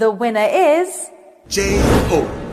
The winner is J Hope.